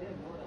there more